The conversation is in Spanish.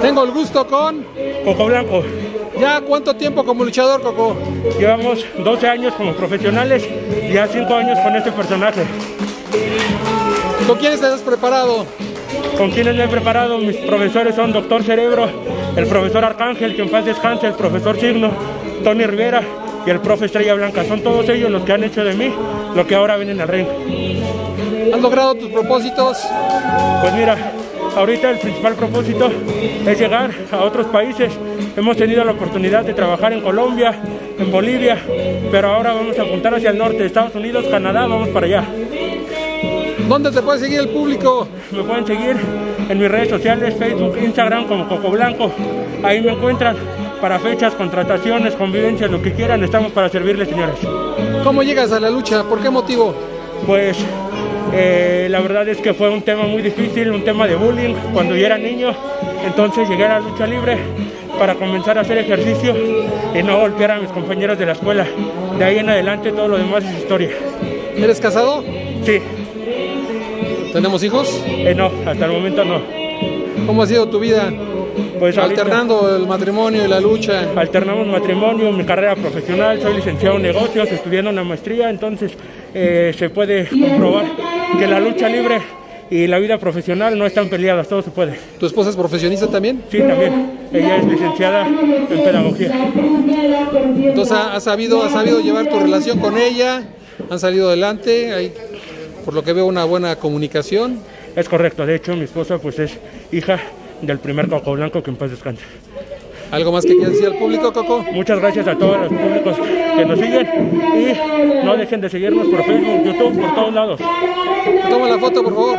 Tengo el gusto con Coco Blanco. ¿Ya cuánto tiempo como luchador, Coco? Llevamos 12 años como profesionales y ya 5 años con este personaje. ¿Con quiénes te has preparado? ¿Con quiénes me he preparado? Mis profesores son Doctor Cerebro, el profesor Arcángel, que en paz descanse, el profesor Signo, Tony Rivera y el profe Estrella Blanca. Son todos ellos los que han hecho de mí lo que ahora vienen al ring. ¿Has logrado tus propósitos? Pues mira, ahorita el principal propósito es llegar a otros países. Hemos tenido la oportunidad de trabajar en Colombia, en Bolivia, pero ahora vamos a apuntar hacia el norte, Estados Unidos, Canadá, vamos para allá. ¿Dónde te puede seguir el público? Me pueden seguir en mis redes sociales, Facebook, Instagram como Coco Blanco. Ahí me encuentran para fechas, contrataciones, convivencias, lo que quieran, estamos para servirles, señores. ¿Cómo llegas a la lucha? ¿Por qué motivo? Pues eh, la verdad es que fue un tema muy difícil, un tema de bullying cuando yo era niño. Entonces llegué a la lucha libre para comenzar a hacer ejercicio y no golpear a mis compañeros de la escuela. De ahí en adelante todo lo demás es historia. ¿Eres casado? Sí. ¿Tenemos hijos? Eh, no, hasta el momento no. ¿Cómo ha sido tu vida? Pues ahorita- Alternando el matrimonio y la lucha. alternamos matrimonio, mi carrera profesional, soy licenciado en negocios, estudiando una maestría, entonces eh, se puede comprobar que la lucha libre y la vida profesional no están peleadas, todo se puede. ¿Tu esposa es profesionista también? Sí, también. Ella es licenciada en pedagogía. Entonces, ¿has sabido, has sabido llevar tu relación con ella? ¿Han salido adelante? Hay, por lo que veo, una buena comunicación. Es correcto, de hecho mi esposa pues es hija del primer Coco Blanco que en paz descanse. ¿Algo más que quieras decir al público, Coco? Muchas gracias a todos los públicos que nos siguen y no dejen de seguirnos por Facebook, YouTube, por todos lados. Toma la foto, por favor.